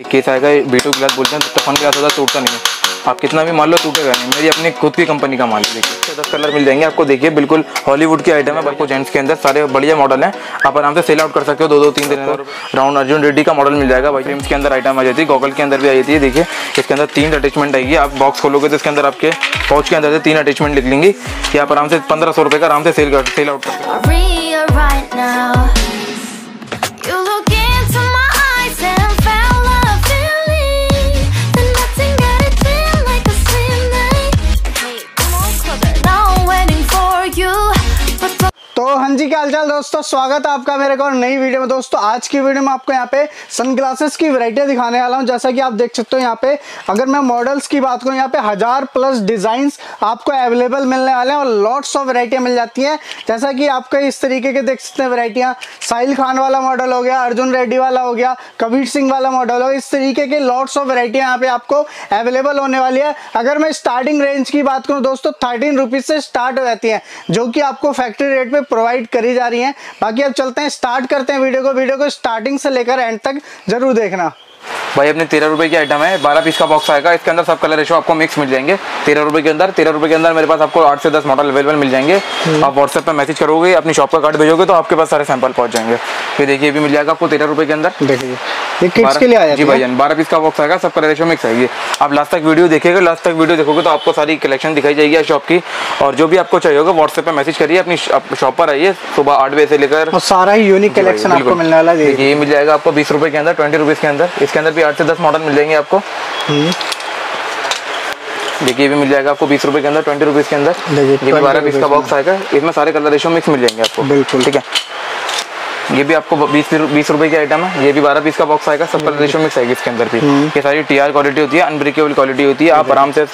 Case आएगा V two glass बोलते हैं तो फन ग्लास होता टूटता नहीं है। आप कितना भी मान लो, टूटेगा नहीं। मेरी अपनी खुद की कंपनी का माल है देखिए दस कलर मिल जाएँगे। आपको देखिए, बिल्कुल हॉलीवुड की आइटम है आपको जेंट्स के अंदर। सारे बढ़िया मॉडल हैं। आप आराम से सेल आउट कर सकते हो। दो दो, तीन दिन राउंड अर्जुन रेड्डी का मॉडल मिल जाएगा। भाई फ्रेम्स के अंदर आइटम आ जाती है। गॉगल के अंदर भी आ जाती है। देखिए, इसके अंदर तीन अटैचमेंट आएगी। आप बॉक्स खोलोगे तो इसके अंदर आपके पाउच के अंदर से तीन अटैचमेंट लिख लेंगी कि आप आराम से पंद्रह सौ रुपये का आराम से सेल कर सेल आउट कर सकते हो। क्या हालचाल दोस्तों? स्वागत है आपका मेरे को नई वीडियो में। दोस्तों, आज की वीडियो में आपको यहाँ पे सनग्लासेस की वैरायटियाँ दिखाने वाला हूँ। जैसा कि आप देख सकते हो यहाँ पे, अगर मैं मॉडल्स की बात करूँ, यहाँ पे हज़ार प्लस डिज़ाइन आपको अवेलेबल मिलने वाले हैं और लॉट्स ऑफ़ वैरायटियाँ मिल जाती हैं। जैसा कि आपको इस तरीके के देख सकते हैं वैरायटियाँ साहिल खान वाला मॉडल हो गया, अर्जुन रेड्डी वाला हो गया, कबीर सिंह वाला मॉडल हो गया। इस तरीके के लॉट्स ऑफ़ वैरायटियाँ यहाँ पे आपको अवेलेबल होने वाली है। अगर मैं स्टार्टिंग रेंज की बात करूँ, दोस्तों थर्टीन रुपीज़ से स्टार्ट हो जाती है, जो कि आपको फैक्ट्री रेट पर प्रोवाइड करी जा रही है। बाकी अब चलते हैं स्टार्ट करते हैं वीडियो को। वीडियो को स्टार्टिंग से लेकर एंड तक ज़रूर देखना। भाई अपने तेरह रुपए की आइटम है। बारह पीस का बॉक्स आएगा। इसके अंदर सब कलर रेशो आपको मिक्स मिल जाएँगे। तेरह रुपए के अंदर तेरह रुपए के अंदर मेरे पास आपको आठ से दस मॉडल अवेलेबल मिल जाएँगे। आप व्हाट्सएप पे मैसेज करोगे अपनी शॉप का कार्ड भेजोगे तो आपके पास सारे सैंपल पहुँच जाएँगे। फिर देखिए भी मिल जाएगा आपको तेरह रुपए के अंदर। देखिए। ये किड्स के लिए आ जी बारह पीस का बॉक्स आएगा सब कलर रेशो मिक्स आएगी। आप लास्ट तक वीडियो देखेंगे लास्ट तक वीडियो देखोगे तो आपको सारी कलेक्शन दिखाई जाएगी शॉप की। और जो भी आपको चाहिए होगा व्हाट्सएप पे मैसेज करिए अपनी शॉप पर आइए सुबह आठ बजे से लेकर और सारा ही यूनिक कलेक्शन आपको मिलने वाला है ये मिल जाएगा आपको बीस रुपए के अंदर ट्वेंटी रुपीज़ के अंदर। इसके अंदर भी आठ से दस मॉडल मिल जाएँगे आपको। हम्म, देखिए भी मिल जाएगा आपको बीस रुपए के अंदर ट्वेंटी रुपीज़ के अंदर। ये भी बारह पीस का बॉक्स आएगा इसमें सारे कलर रेशो मिक्स मिल जाएँगे आपको। बिल्कुल। ठीक है? ये भी आपको बीस बीस रुपए की आइटम है। ये भी बारह पीस का बॉक्स आएगा सब कलर रेशो मिक्स आएगी इसके अंदर भी। ये सारी टी आर क्वालिटी होती है अनब्रेकेबल क्वालिटी होती है। आप आराम से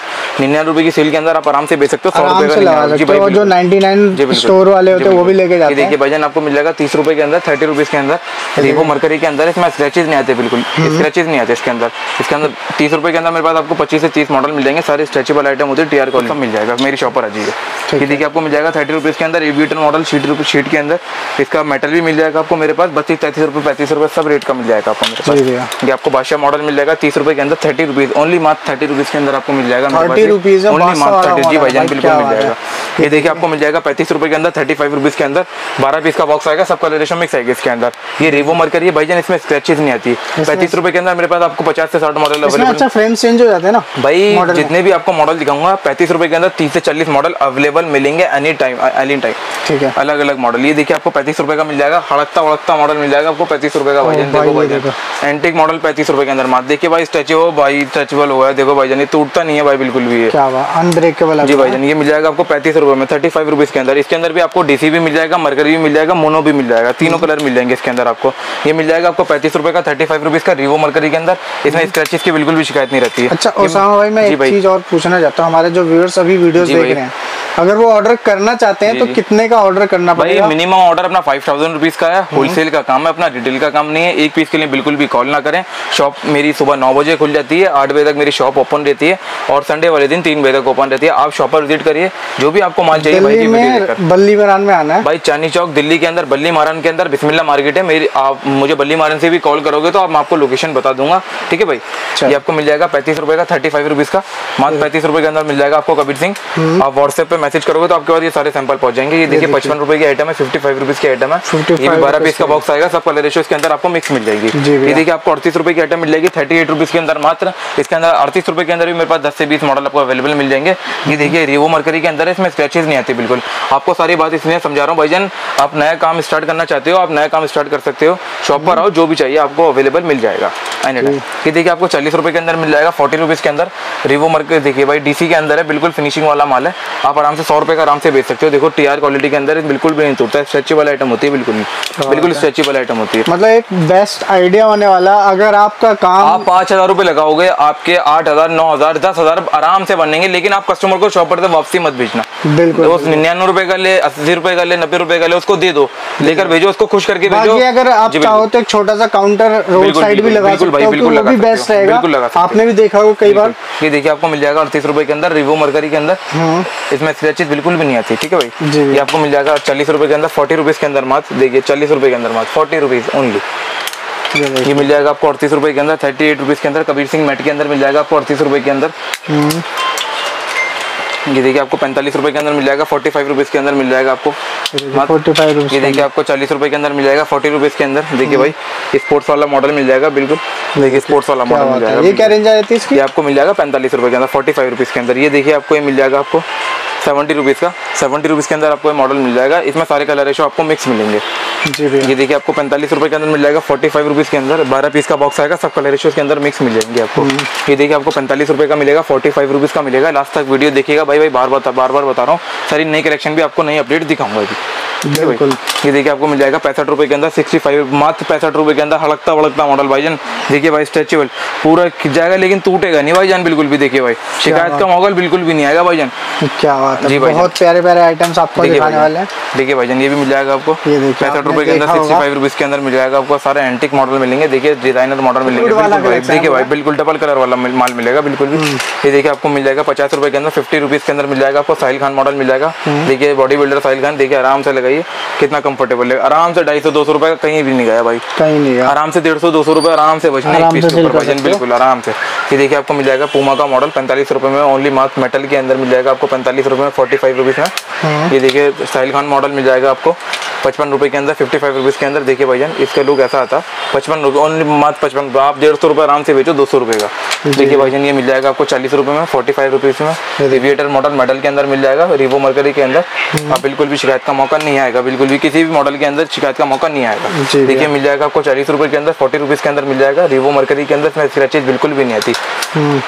निन्यानवे रुपए की सेल के अंदर आप आराम से बेच सकते हो सौ रुपए का से लगा निन्यानवे। जी सकते भाई, और जो बिल्कुल। 99 स्टोर वाले होते हैं वो भी लेके जाते देखिए भाईजान आपको मिल जाएगा तीस रुपए के अंदर थर्टी रुपीज़ के अंदर। रिवो मरकरी के अंदर इसमें स्क्रैचेज नहीं आते बिल्कुल। स्क्रैचेज नहीं आते इसके अंदर। इसके अंदर तीस रुपए के अंदर मेरे पास आपको पच्चीस से तीस मॉडल मिल जाएँगे सारे स्ट्रेचेबल आइटम होते हैं टी आर कॉल मिल जाएगा। मेरी शॉप पर आ जाइए। ये देखिए आपको मिल जाएगा थर्टी रुपीज़ के अंदर एविएटर मॉडल शीट शीट के अंदर। इसका मेटल भी मिल जाएगा आपको मेरे पास बत्तीस तैंतीस रुपये पैंतीस रुपये सब रेट का मिल जाएगा आपको मेरे भैया। पास ये आपको बादशाह मॉडल मिल जाएगा तीस रुपए के अंदर थर्टी रुपीज़ ओनली मात्र थर्टी रुपीज़ के अंदर आपको मिल जाएगा मेरे 30 पास। ये। रुपीज़ है, मात्र 30 जी भाईजान भाई, बिल्कुल मिल जाएगा। ये देखिए आपको मिल जाएगा पैंतीस रुपए के अंदर थर्टी फाइव रुपीज़ के अंदर बारह पीस का बॉक्स आएगा सब कलर रेशो मिक्स आएगा इसके अंदर। ये रेवो मरकरी है भाईजान इसमें स्क्रैचेज नहीं आती। पैंतीस रुपए के अंदर मेरे पास आपको पचास से साठ मॉडल अवेलेबल अच्छा फ्रेम चेंज हो जाते हैं ना भाई जितने भी आपको मॉडल दिखाऊँगा पैंतीस रुपए के अंदर तीस से चालीस मॉडल अवेलेबल मिलेंगे एनी टाइम एनी टाइम ठीक है। अलग अलग मॉडल ये देखिए आपको पैंतीस रुपए का मिल जाएगा हड़कता वड़कता मॉडल मिल जाएगा आपको पैंतीस रुपए का भाईजान भाई, देखो भाईजान एंटिक मॉडल पैंतीस रुपए के अंदर मात्र देखिए भाई स्ट्रेचेबल हो भाई स्ट्रेचेबल हुआ है देखो भाईजान ये टूटता नहीं है भाई बिल्कुल भी अनब्रेकेबल जी भाईजान ये मिल जाएगा आपको पैंतीस रुपए में थर्टी फाइव रुपीज़ के अंदर। इसके अंदर भी आपको डीसी भी मिल जाएगा मरकरी भी मिल जाएगा मोनो भी मिल जाएगा। तीनों कलर मिल जाएँगे इसके अंदर आपको। ये मिल जाएगा आपको पैंतीस रुपए का थर्टी फाइव रुपीज़ का रिवो मरकरी के अंदर। इसमें स्क्रैचेस की बिल्कुल भी शिकायत नहीं रहती है। अच्छा ओसामा भाई मैं एक चीज़ और पूछना चाहता हूँ। हमारे जो व्यूअर्स अभी वीडियोस देख रहे हैं अगर वो ऑर्डर करना चाहते हैं तो कितने का ऑर्डर करना भाई पड़ेगा? मिनिमम ऑर्डर अपना फाइव थाउज़ेंड रुपीज़ का है। होलसेल का काम है अपना रिटेल का काम नहीं है। एक पीस के लिए बिल्कुल भी कॉल ना करें। शॉप मेरी सुबह नौ बजे खुल जाती है। आठ बजे तक मेरी शॉप ओपन रहती है। और संडे वाले दिन तीन बजे तक ओपन रहती है। आप शॉप पर विज़िट करिए। जो भी आपको माल चाहिए भाई में बल्ली बरान में आना है। भाई चांदी चौक दिल्ली के अंदर बल्ली मारन के अंदर बिस्मिल्ला मार्केट है। मेरी आप मुझे बल्ली मारन से भी कॉल करोगे तो आप मैं आपको लोकेशन बता दूँगा। ठीक है भाई? ये आपको मिल जाएगा पैंतीस रुपए का थर्टी फाइव रुपीज़ का मात्र पैंतीस रुपए के अंदर मिल जाएगा आपको कबीर सिंह। आप व्हाट्सएप पे मैसेज करोगे तो आपके पास ये सारे सैंपल पहुँच जाएँगे। ये देखिए पचपन रुपए की आइटम है फिफ्टी फाइव रुपीज़ की आइटम है। ये भी बारह पीस का बॉक्स आएगा सब कलर रेशो इसके अंदर आपको मिक्स मिल जाएगी। ये देखिए आपको अड़तीस रुपए की आइटम मिल जाएगी थर्टी एट रुपीज़ के अंदर मात्र। इसके अंदर अड़तीस रुपए के अंदर भी मेरे पास दस से बीस मॉडल आपको अवेलेबल मिल जाएँगे। ये देखिए रिवो मरकरी के अंदर है, इसमें स्क्रैचेज नहीं आती बिल्कुल। आपको सारी बात इसलिए समझा रहा हूँ भाई भाईजान आप नया काम स्टार्ट करना चाहते हो आप नया काम स्टार्ट कर सकते हो। शॉप पर आओ जो भी चाहिए आपको अवेलेबल मिल जाएगा। ये देखिए आपको चालीस रुपए के अंदर मिल जाएगा फोर्टी रुपीज़ के अंदर। रिवो मरकर देखिए भाई डीसी के अंदर है बिल्कुल फिनिशिंग वाला माल है। आप आराम से सौ रुपए का आराम से बेच सकते हो। देखो टी आर क्वालिटी के अंदर बिल्कुल भी नहीं टूटता है। स्ट्रेचेबल आइटम होती है बिल्कुल नहीं। बिल्कुल स्ट्रेचेबल आइटम होती है। मतलब एक बेस्ट आइडिया होने वाला अगर आपका काम आप पाँच हज़ार रुपए लगाओगे आपके आठ हज़ार नौ हज़ार दस हज़ार आराम से बनेंगे लेकिन आप कस्टमर को शॉप पर से वापसी मत भेजना। बिल्कुल। तो निन्यानवे रुपए का ले अस्सी रुपए का ले नब्बे रुपए का ले उसको दे दो। लेकर भेजो उसको खुश करके भेजो। अगर आप चाहो तो एक छोटा सा काउंटर रोड साइड भी लगा बिल्कुल भी बेस्ट हो, रहेगा। बिल्कुल लगा आपने भी देखा होगा कई बार। ये देखिए आपको मिल जाएगा अड़तीस रुपए के अंदर रिवो मरकरी के अंदर। हम्म। स्क्रैचेस बिल्कुल भी नहीं आती ठीक है भाई? जी। ये आपको मिल जाएगा चालीस रुपए के अंदर फोर्टी रुपीज़ के अंदर मात्र देखिए चालीस रुपए के अंदर मात्र फोर्टी रुपीज़ ओनली ये मिल जाएगा आपको अड़तीस रुपए के अंदर थर्टी एट रुपीज़ के अंदर कबीर सिंह मैट के अंदर मिल जाएगा आपको अड़तीस रुपए के अंदर। हम्म, ये देखिए आपको पैंतालीस रुपए के अंदर मिल जाएगा फोर्टी फाइव रुपीज़ के अंदर मिल जाएगा आपको। फोर्टी फाइव ये देखिए आपको चालीस रुपए के अंदर मिल जाएगा फोर्टी रुपीज़ के अंदर। देखिए भाई स्पोर्ट्स वाला मॉडल मिल जाएगा बिल्कुल। देखिए स्पोर्ट्स वाला मॉडल मिल जाएगा ये क्या रेंज आ जाती है इसकी? ये आपको मिल जाएगा पैंतालीस रुपए के अंदर फोर्टी फाइव रुपीज़ के अंदर। ये देखिए आपको ये मिल जाएगा आपको सेवेंटी रुपीज़ का। सेवेंटी रुपीज़ के अंदर आपको मॉडल मिल जाएगा। इसमें सारे कलर रेशो आपको मिक्स मिलेंगे। जी भैया। ये देखिए आपको पैंतालीस रुपए के अंदर मिल जाएगा। फोर्टी फाइव रुपीज़ के अंदर बारह पीस का बॉक्स आएगा। सब कलर रेशो के अंदर मिक्स मिल जाएँगे आपको। ये देखिए आपको पैंतालीस रुपए का मिलेगा। फोर्टी फाइव रुपीज़ का मिलेगा। लास्ट तक वीडियो देखिएगा। भाई भाई बार बार बार बार बता रहा हूँ। सारी नई कलेक्शन भी आपको नई अपडेट दिखाऊँगा अभी। भाई? बिल्कुल। ये देखिए आपको मिल जाएगा पैंसठ रुपए के अंदर। सिक्सटी फाइव मात्र पैंसठ रुपए के अंदर हड़कता वड़कता मॉडल भाईजान देखिए भाई स्ट्रेचेबल पूरा जाएगा लेकिन टूटेगा नहीं भाईजान बिल्कुल भी देखिए भाई। शिकायत का मौका बिल्कुल भी नहीं आएगा भाईजान क्या है। जी भाई बहुत प्यारे प्यारे आइटम्स आपको देखिए दिखाने वाले हैं। देखिए भाईजान ये भी मिल जाएगा आपको। ये देखिए, पैंसठ रुपए के अंदर सिक्सटी फाइव रुपीज़ के अंदर मिल जाएगा आपको। सारे एंटिक मॉडल मिलेंगे। देखिए डिज़ाइनर मॉडल मिलेंगे। भाई। देखिए भाई बिल्कुल डबल कलर वाला माल मिलेगा बिल्कुल भी। ये देखिए आपको मिल जाएगा पचास रुपए के अंदर। फिफ्टी रुपीज़ के अंदर मिल जाएगा आपको। साहिल खान मॉडल मिल जाएगा। देखिए बॉडी बिल्डर साहिल खान देखिए आराम से लगाइए। कितना कंफर्टेबल है। आराम से ढाई सौ दो सौ रुपए का कहीं भी नहीं गया भाई। कहीं नहीं आराम से डेढ़ सौ दो सौ रुपए आराम से बचने। बिल्कुल आराम से। ये देखिए आपको मिल जाएगा पूमा का मॉडल पैंतालीस रुपए में ओनली मात्र मेटल के अंदर मिल जाएगा आपको। पैंतालीस रुपए में फोर्टी फाइव रुपीज़ में ये देखिए साहिल खान मॉडल मिल जाएगा आपको। पचपन रुपए के अंदर फिफ्टी फाइव रुपीज़ के अंदर। देखिए भाईजान इसका लुक ऐसा आता। पचपन रुपए ओनली मात्र पचपन आप डेढ़ सौ रुपए आराम से बेचो दो सौ रुपए का। देखिए भाईजान ये मिल जाएगा आपको चालीस रुपए में फोर्टी फाइव रुपीज़ में रिविएटर मॉडल मेटल के अंदर मिल जाएगा रिवो मरकरी के अंदर। आप बिल्कुल भी शिकायत का मौका नहीं आएगा बिल्कुल भी किसी भी मॉडल के अंदर शिकायत का मौका नहीं आएगा। देखिए मिल जाएगा आपको चालीस रुपए के अंदर फोर्टी रुपीज़ के अंदर मिल जाएगा। रिवो मरकरी के अंदर इसमें स्क्रैचेज बिल्कुल भी नहीं आती। हम्म,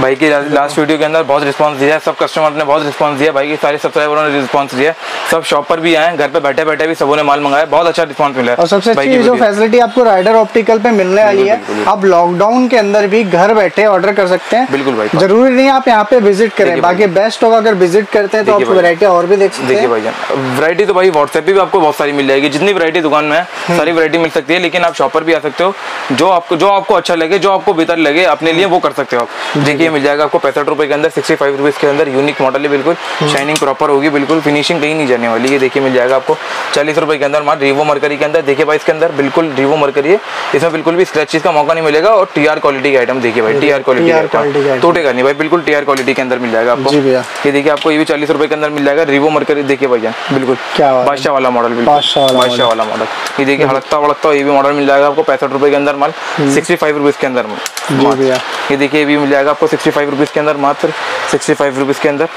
भाई की लास्ट वीडियो के अंदर बहुत रिस्पांस दिया है सब कस्टमर ने बहुत रिस्पांस दिया भाई की सारे सब्सक्राइबरों ने रिस्पांस दिया सब शॉप पर भी आए घर पे बैठे बैठे भी सबों ने माल मंगाया बहुत अच्छा रिस्पांस मिला है और सबसे अच्छी जो फैसिलिटी आपको राइडर ऑप्टिकल पे मिलने वाली है आप लॉकडाउन के अंदर भी घर बैठे ऑर्डर कर सकते हैं। बिल्कुल भाई। ज़रूरी नहीं आप यहाँ पे विज़िट करें बाकी बेस्ट होगा अगर विज़िट करते हैं तो देखिए आप भाई। वैरायटी और भी देख सकते देखिए हैं। भाईजान वैरायटी तो भाई व्हाट्सएप पे भी आपको बहुत सारी मिल जाएगी जितनी वरायटी दुकान में है सारी वरायटी मिल सकती है लेकिन आप शॉप पर भी आ सकते हो जो आपको जो आपको अच्छा लगे जो आपको बेहतर लगे अपने लिए वो कर सकते हो आप। देखिए मिल जाएगा आपको पैंसठ रुपए के अंदर सिक्सटी फाइव रुपीज़ के अंदर यूनिक मॉडल है बिल्कुल। शाइनिंग प्रॉपर होगी बिल्कुल। फिनिशिंग कहीं नहीं जाने वाली। ये देखिए मिल जाएगा आपको चालीस रुपए के अंदर मात्र रिवो मरकरी के अंदर देखिए भाई इसके अंदर बिल्कुल रिवो मरकरी है। इसमें बिल्कुल भी स्क्रैचेस का मौका नहीं मिलेगा और टीआर क्वालिटी का आइटम देखिए भाई टीआर क्वालिटी। टूटेगा नहीं भाई बिल्कुल टीआर क्वालिटी के अंदर मिल जाएगा आपको। ये देखिए आपको ये भी चालीस रुपए के अंदर मिल जाएगा रिवो मरकरी देखिए भैया बिल्कुल। बादशाह वाला मॉडल बिल्कुल। बादशाह वाला मॉडल ये देखिए हड़कता वड़कता ये भी मॉडल मिल जाएगा आपको पैंसठ रुपए के अंदर माल। सिक्सटी फाइव रुपीज़ के अंदर माल। ये देखिए ये भी मिल जाएगा आपको सिक्सटी फाइव रुपीज़ के अंदर मात्र सिक्सटी फाइव रुपीज़ के अंदर।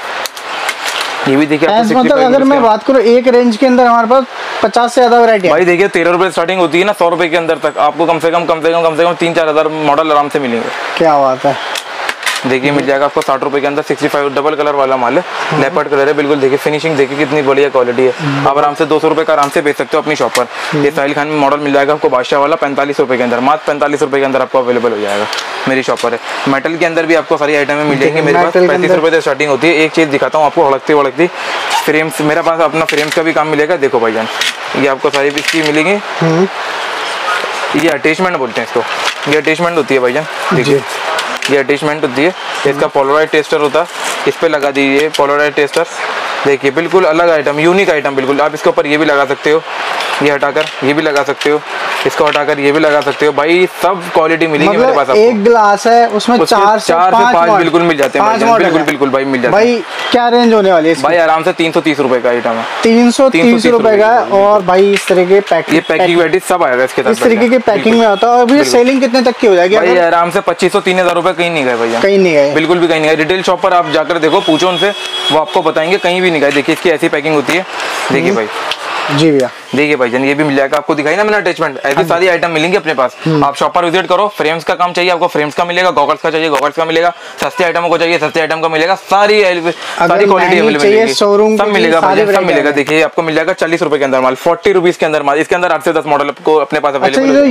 ये भी देखिए आपको ऐसे 65 मतलब अगर मैं बात करूँ एक रेंज के अंदर हमारे पास पचास से ज़्यादा वरायटी भाई देखिए तेरह रुपए स्टार्टिंग होती है ना सौ रुपए के अंदर तक। आपको कम से कम कम से कम कम से कम तीन चार हज़ार मॉडल आराम से मिलेंगे। क्या बात है। देखिए मिल जाएगा आपको साठ रुपए के अंदर सिक्सटी फाइव डबल कलर वाला माल है। लेपर्ड कलर है बिल्कुल। देखिए फिनिशिंग देखिए कितनी बढ़िया क्वालिटी है। आप आराम से दो सौ रुपए का आराम से बेच सकते हो अपनी शॉप पर। ये साहिल खान में मॉडल मिल जाएगा आपको बादशाह वाला पैंतालीस रुपए के अंदर। मात्र पैंतालीस रुपए के अंदर आपको अवेलेबल हो जाएगा मेरी शॉप पर। है मेटल के अंदर भी आपको सारी आइटमें मिल जाएँगी मेरे पास। पैंतीस रुपए से स्टार्टिंग होती है। एक चीज़ दिखाता हूँ आपको हड़कती वड़कती। फ्रेम्स मेरे पास अपना फ्रेम्स का भी काम मिलेगा। देखो भाईजान ये आपको सारी इसकी मिलेंगी। ये अटैचमेंट बोलते हैं इसको। ये अटैचमेंट होती है भाईजान। देखिए। ये अटैचमेंट होती है इसका पोलोराइड टेस्टर होता। है इस पर लगा दीजिए पोलोराइड टेस्टर देखिए बिल्कुल अलग आइटम यूनिक आइटम बिल्कुल। आप इसके ऊपर ये भी लगा सकते हो। ये हटाकर ये भी लगा सकते हो। इसको हटाकर ये भी लगा सकते हो। भाई सब क्वालिटी मिलेगी मेरे पास मतलब आपको। एक गिलास है उसमें चार से चार से पाँच पाँच बिल्कुल मिल जाते हैं पाँच मॉडल बिल्कुल बिल्कुल भाई मिल जाते हैं। भाई क्या रेंज होने वाली है भाई आराम से तीन सौ तीस रूपए का आइटम है। तीन सौ तीस 330 रुपए का और भाई इस तरह के पैकिंग ये पैकिंग वैटिंग सब आएगा इसके साथ इस तरीके की पैकिंग में होता है और सेलिंग कितने तक की हो जाएगी? भाई आराम से पच्चीस सौ तीन हज़ार रुपए कहीं नहीं गए भैया। कहीं नहीं गए। बिल्कुल भी कहीं नहीं गए। रिटेल शॉप पर आप जाकर देखो पूछो उनसे। वो आपको बताएँगे कहीं भी नहीं गाइस देखिए इसकी ऐसी पैकिंग होती है। देखिए भाई। जी भैया। देखिए भाई भाईजान ये भी मिल जाएगा आपको दिखाई ना मैंने अटैचमेंट ऐसी सारी आइटम मिलेंगे अपने पास। आप शॉप पर विज़िट करो फ्रेम्स का काम चाहिए आपको फ्रेम्स का मिलेगा गॉगल्स का चाहिए गॉगल्स का मिलेगा सस्ते आइटम को चाहिए सस्ते आइटम का मिलेगा सारी सारी क्वालिटी अवेलेबल मिलेगी। सब मिलेगा भाईजान सब मिलेगा। देखिए आपको मिल जाएगा चालीस रुपए के अंदर माल फोर्टी रुपीज़ के अंदर माल इसके अंदर आठ से दस मॉडल आपको अपने पास अच्छा अवेलेबल हो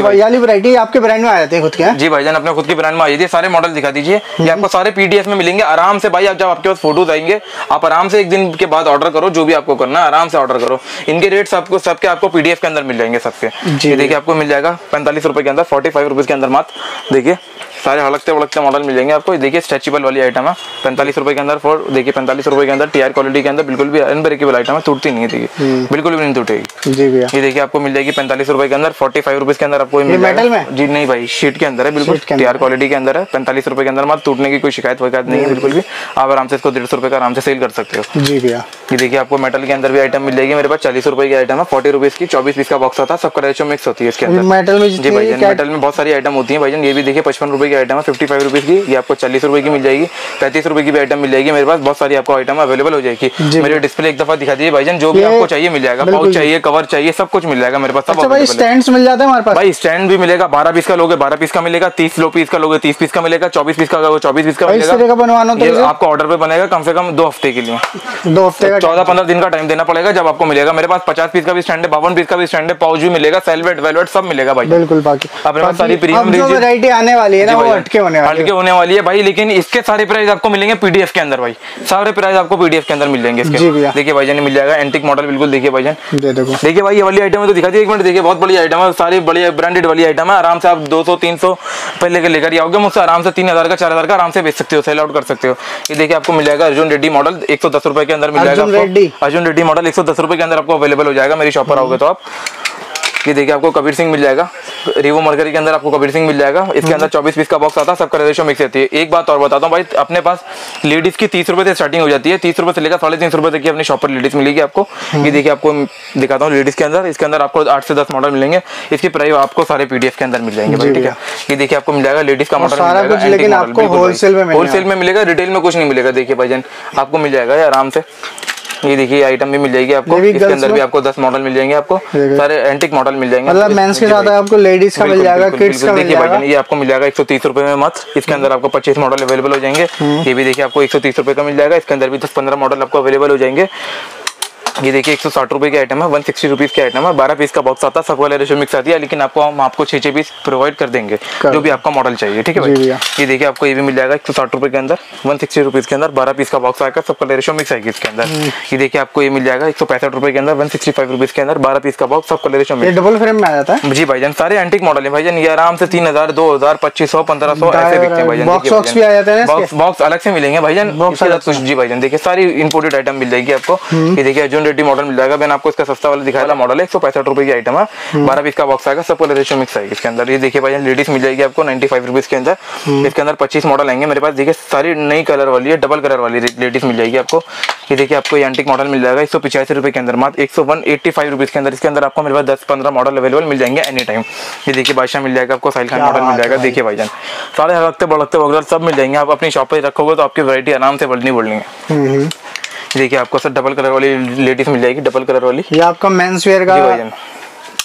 वाली आपके ब्रांड में आ जाते हैं खुद के? हैं? जी भाईजान अपने खुद की ब्रांड में आइए सारे मॉडल दिखा दीजिए। ये आपको सारे पीडीएफ में मिलेंगे। आराम से भाई आप जब आपके पास फ़ोटोज़ आएँगे आप आराम से एक दिन के बाद ऑर्डर करो जो भी आपको करना है आराम से ऑर्डर करो। इनके रेट्स आपको सबके आपको पीडीएफ के अंदर मिल जाएँगे सबके। ये देखिए आपको मिल जाएगा पैंतालीस रुपए के अंदर फोर्टी फाइव रुपीज़ के अंदर मात्र देखिए सारे हड़कते भड़कते मॉडल मिल जाएँगे आपको। देखिए स्ट्रेचेबल वाली आइटम है। पैंतालीस रुपए के अंदर फोर देखिए पैंतालीस रुपए के अंदर टीआर क्वालिटी के अंदर बिल्कुल भी अनब्रेकेबल आइटम है टूटती नहीं है देखिए। बिल्कुल भी नहीं टूटेगी। जी भैया। ये देखिए आपको मिल जाएगी पैंतालीस रुपए के अंदर फोर्टी फाइव रुपीज़ के अंदर आपको मेटल में? जी नहीं भाई शीट के अंदर है बिल्कुल। टीआर क्वालिटी के अंदर है पैंतालीस रुपए के अंदर मात्र टूटने की कोई शिकायत वकायत नहीं है बिल्कुल भी। आप आराम से इसको डेढ़ सौ रुपए का आराम से सेल कर सकते हो। जी भैया। ये देखिए आपको मेटल के अंदर भी आइटम मिल जाएगी मेरे पास चालीस रुपए की आइटम है फोर्टी रुपीज़ की चौबीस पीस का बॉक्स आता है सबका रेशो मिक्स होती है इसके अंदर। मेटल में जी भाई मेटल में बहुत सारी आइटम होती है भाईजान ये भी देखिए पचपन रुपए की आइटम है फिफ्टी फाइव रुपीज़ की ये आपको चालीस रुपए की मिल जाएगी। पैंतीस रुपए की भी आइटम मिल जाएगी मेरे पास बहुत सारी आपको आइटम अवेलेबल हो जाएगी। मेरे डिस्प्ले एक दफ़ा दिखा दीजिए भाईजान जो भी आपको चाहिए मिल जाएगा। पाउच चाहिए कवर चाहिए सब कुछ मिल जाएगा मेरे पास सब अच्छा भाई available है। मिल जाते हैं हमारे पास? भाई स्टैंड भी मिलेगा बारह पीस का लोगे बारह पीस का मिलेगा तीस लो पीस का लोगे तीस पीस का मिलेगा चौबीस पीस का चौबीस पीस का मिलेगा। बनवाना तो आपको ऑर्डर पे बनेगा कम से कम दो हफ़्ते के लिए। दो हफ़्ते चौदह पंद्रह दिन का टाइम देना पड़ेगा जब आपको मिलेगा। मेरे पास पचास पीस का भी स्टैंड है बावन पीस का भी स्टैंड है पाउच भी मिलेगा सेलवेट वेलवेट सब मिलेगा भाई बिल्कुल बाकी अपने पास सारी range- वैरायटी आने वाली है ना भाई, हटके होने वाली हटके है। होने वाली है भाई लेकिन इसके सारे प्राइस आपको मिलेंगे पीडीएफ के अंदर भाई। सारे प्राइस आपको पीडीएफ के अंदर मिल जाएँगे इसके देखिए भाईजान मिल जाएगा। एंटिक मॉडल बिल्कुल देखिए भाईजान ये देखो देखिए भाई ये वाली आइटम है तो दिखा दिए एक मिनट। देखिए बहुत बड़ी आइटम है सारी बड़ी ब्रांडेड वाली आइटम है। आराम से आप 200 300 पहले के लेकर आओगे मुझसे। आराम से 3000 का 4000 का आराम से बेच सकते हो सेल आउट कर सकते हो। ये देखिए आपको मिल जाएगा अर्जुन रेड्डी मॉडल 110 रुपए के अंदर मिल जाएगा अर्जुन रेड्डी? अर्जुन रेड्डी मॉडल 110 रुपए के अंदर आपको अवेलेबल हो जाएगा। मेरी शॉप पर आओगे तो आप। ये देखिए आपको कबीर सिंह मिल जाएगा। रिवो मरकरी के अंदर आपको कबीर सिंह मिल जाएगा। इसके अंदर 24 पीस का बॉक्स आता है सबका रेशो मिक्स रहती है। एक बात और बताता हूँ भाई अपने पास लेडीज़ की तीस रुपए से स्टार्टिंग हो जाती है। तीस रुपए से लेकर साढ़े तीन सौ रुपए तक की अपनी शॉप पर लेडीज़ मिलेगी आपको। ये देखिए आपको दिखाता हूँ लेडीज़ के अंदर। इसके अंदर आपको आठ से दस मॉडल मिलेंगे। इसकी प्राइस आपको सारे पीडीएफ के अंदर मिल जाएँगे भाई ठीक है? ये देखिए आपको मिल जाएगा। लेडीज़ का मॉडल लेकिन आपको होलसेल में मिलेगा रिटेल में कुछ नहीं मिलेगा। देखिए भाईजान आपको मिल जाएगा आराम से। ये देखिए आइटम भी मिल जाएगी आपको। इसके अंदर भी आपको दस मॉडल मिल जाएँगे आपको। सारे एंटिक मॉडल मिल जाएँगे मतलब। मेंस के साथ आपको लेडीज़ का मिल जाएगा किड्स का देखिए भाईजान ये आपको मिल जाएगा एक सौ तीस रुपए में मत। इसके अंदर आपको पच्चीस मॉडल अवेलेबल हो जाएँगे। ये भी देखिए आपको एक सौ तीस रुपए का मिल जाएगा। इसके अंदर भी दस पंद्रह मॉडल आपको अवेलेबल हो जाएँगे। ये देखिए एक सौ साठ रुपए की आइटम है वन सिक्सटी रुपीज़ की आइटम है बारह पीस का बॉक्स आता है सब वाले रेशो मिक्स आती है लेकिन आपको हम आपको छह छह पीस प्रोवाइड कर देंगे कर जो भी आपका मॉडल चाहिए ठीक है भाई? भैया। ये देखिए आपको ये भी मिल जाएगा एक सौ साठ रुपए के अंदर वन सिक्सटी रुपीज़ के अंदर बारह पीस का बॉक्स आएगा सब कलर रेशो मिक्स आएगी इसके अंदर। ये देखिए आपको ये मिल जाएगा एक सौ पैंसठ रुपए के अंदर वन सिक्सटी फाइव रुपीज़ के अंदर बारह पीस का बॉक्स सब colour ratio mix double frame में आ जाता है? जी भाईजान सारे एंटिक मॉडल है भाईजान ये आराम से तीन हज़ार दो हज़ार पच्चीस सौ पंद्रह सौ ऐसे बिकते हैं भाईजान box देखिए भी आ जाते हैं बॉक्स अलग से मिलेंगे भाईजान साथ कुछ जी भाईजान देखिए सारी इंपोर्टेड आइटम मिल जाएगी आपको। ये देखिए अर्जुन रेड्डी मॉडल मिल जाएगा। मैंने आपको इसका सस्ता वाला दिखाया था मॉडल है एक सौ पैंसठ रुपए की आइटम है। बारह पीस का बॉक्स आएगा सब कलर रेशो मिक्स आएगी इसके अंदर। ये देखिए भाईजान लेडीज़ मिल जाएगी आपको नाइन्टी फाइव रुपीज़ के अंदर। इसके अंदर पच्चीस मॉडल आएँगे। मेरे पास देखिए सारी नई कलर वाली है डबल कलर वाली लेडीज़ मिल जाएगी आपको। ये देखिए आपको एंटिक मॉडल मिल जाएगा एक सौ पिचासी रुपए के अंदर। मात्र एक सौ वन एट्टी फाइव रुपीज़ के अंदर। इसके अंदर आपको मेरे पास दस पंद्रह मॉडल अवेलेबल मिल जाएँगे एनी टाइम ये देखिए बादशाह मिल जाएगा आपको साहिल खान मॉडल मिल जाएगा। भाई। देखिए भाईजान सारे हरकते बढ़कते वगैरह सब मिल जाएँगे। आप अपनी शॉप पे रखोगे तो आपकी वरायटी आराम से बढ़नी बढ़नी है। हम्म, हम्म। देखिए आपको सर डबल कलर वाली लेडीज़ मिल जाएगी डबल कलर वाली। ये आपका मेंस वेयर का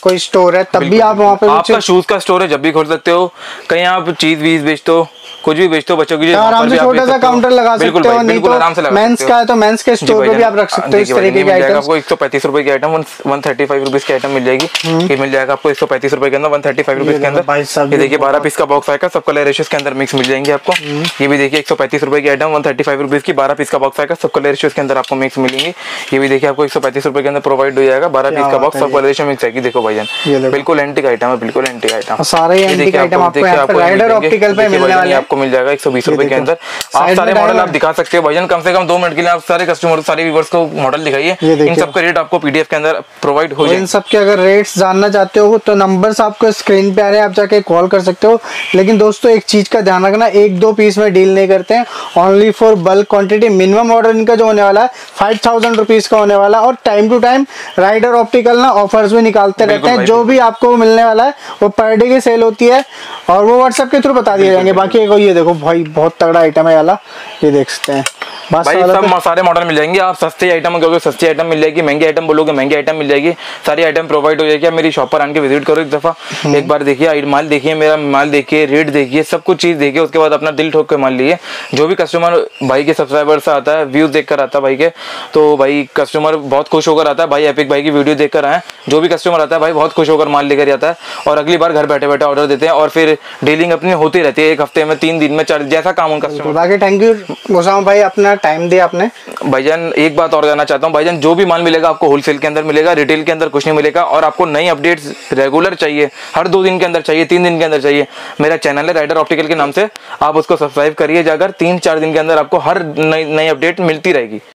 कोई स्टोर है तब भी आप वहाँ पे आपका शूज़ का स्टोर है जब भी खोल सकते हो। कहीं आप चीज़ वीज बेचते हो कुछ भी बेचते हो बच्चों की आराम से छोटा सा काउंटर लगा सकते हो बिल्कुल आराम से तो लगा मेंस का है। तो मेंस के स्टोर पे भी आप रख सकते हो इस तरीके के आइटम्स आपको एक सौ पैंतीस रुपए की item one thirty five rupees की आइटम मिल जाएगी। ये मिल जाएगा आपको एक सौ पैंतीस रुपए के अंदर वन थर्टी फाइव रुपीज़ के अंदर। ये देखिए बारह पीस का बॉक्स आएगा सब कलर रेशियोज के अंदर मिक्स मिल जाएँगे आपको। ये भी देखिए एक सौ पैंतीस रुपए की item one thirty five rupees की बारह पीस का बॉक्स आएगा सब कलर रेशियोज के अंदर आपको मिक्स मिलेंगे। ये भी देखिए आपको एक सौ पैंतीस रुपए के अंदर प्रोवाइड हो जाएगा बारह पीस का बॉक्स सब कलर रेशियो मिक्स आएगी देखो भाईजान देखो। बिल्कुल एंटिक आइटम है बिल्कुल एंटिक आइटम सारे एंटिक आइटम आपको राइडर ऑप्टिकल पे मिलने वाले हैं। आपको मिल जाएगा एक सौ बीस रुपए के अंदर। आप सारे मॉडल आप दिखा सकते हो भाईजान। कम से कम दो मिनट के लिए आप सारे कस्टमर सारे व्यूवर्स को मॉडल दिखाइए। इन सब का रेट आपको पीडीएफ के अंदर प्रोवाइड हो और इन जाएगा। सब के अगर रेट्स जानना चाहते हो तो नंबर्स आपको स्क्रीन पे आ रहे हैं आप जाके कॉल कर सकते हो। लेकिन दोस्तों एक चीज़ का ध्यान रखना एक दो पीस में डील नहीं करते हैं। Only for bulk quantity minimum order इनका जो होने वाला है फाइव थाउज़ेंड रुपीज़ का होने वाला और time to time Rider Optical ना ऑफर्स भी निकालते रहते हैं। जो भी आपको मिलने वाला है वो पर डे की सेल होती है। और वो व्हाट्सएप के थ्रू बता दिए जाएँगे। बाकी ये देखो भाई बहुत तगड़ा आइटम है वाला। ये देख सकते हैं। भाई सब सारे मॉडल मिल जाएँगे। आप सस्ते आइटम कहोगे सस्ती आइटम मिल जाएगी महँगी आइटम बोलोगे महँगी आइटम मिल जाएगी सारी आइटम प्रोवाइड हो जाएगी। आप मेरी शॉप पर आके विज़िट करो एक दफ़ा। एक बार देखिए माल देखिए मेरा माल देखिए रेट देखिए सब कुछ चीज़ देखिए उसके बाद अपना दिल ठोक के माल लिए। जो भी कस्टमर भाई के सब्सक्राइबर से आता है व्यूज़ देख कर आता है भाई के तो भाई कस्टमर बहुत खुश होकर आता है। भाई एपिक भाई की वीडियो देख कर आए। जो भी कस्टमर आता है भाई बहुत खुश होकर माल लेकर आता है। और अगली बार घर बैठे बैठे ऑर्डर देते हैं और फिर डीलिंग अपनी होती रहती है। एक हफ़्ते में तीन दिन में चार जैसा काम उनका बाकी थैंक यू भाई अपना टाइम दिया आपने? भाईजान एक बात और जानना चाहता हूँ। भाईजान जो भी माल मिलेगा आपको होलसेल के अंदर मिलेगा रिटेल के अंदर कुछ नहीं मिलेगा और आपको नई अपडेट रेगुलर चाहिए। हर दो दिन के अंदर चाहिए, तीन दिन के अंदर चाहिए। मेरा चैनल है राइडर ऑप्टिकल के नाम से। आप उसको सब्सक्राइब करिए जाकर तीन चार दिन के अंदर आपको हर नई नई अपडेट मिलती रहेगी।